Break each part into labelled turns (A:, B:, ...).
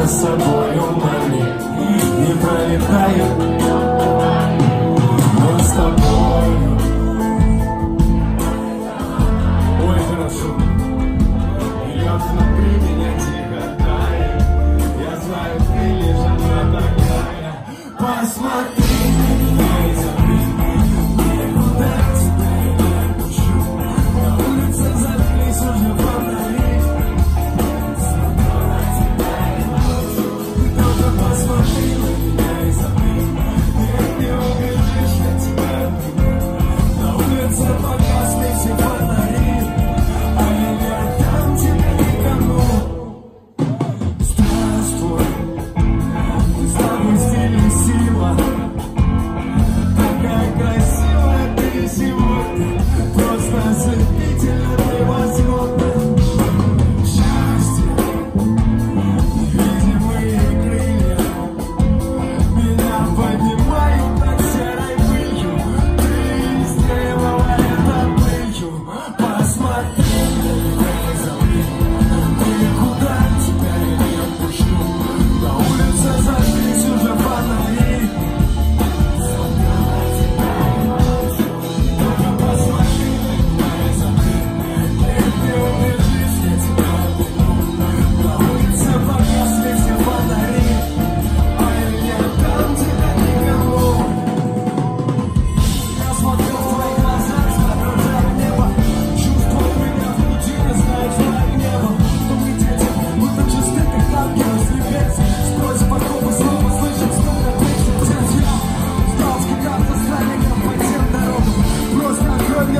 A: за собою мами не пролетает. Но с тобою. Ой, хорошо. Или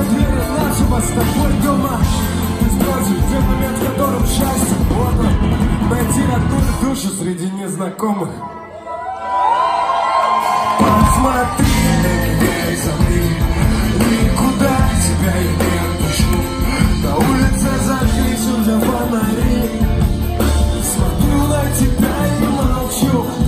A: размеры нашего с тобой дома Ты спросишь, где момент, в котором счастье Вот он, найти родную душу среди незнакомых Посмотри, на где и замри Никуда тебя я не отпущу На улице зажглись уже фонари Смотрю на тебя и молчу.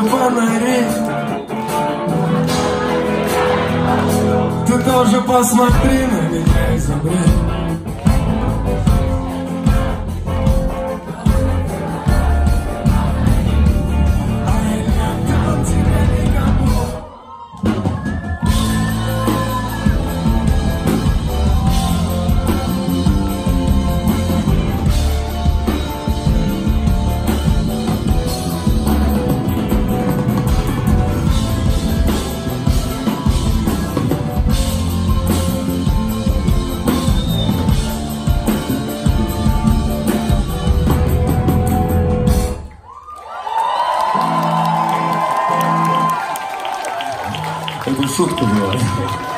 A: на фонаре Ты тоже посмотри на меня и забри.
B: 不舒服。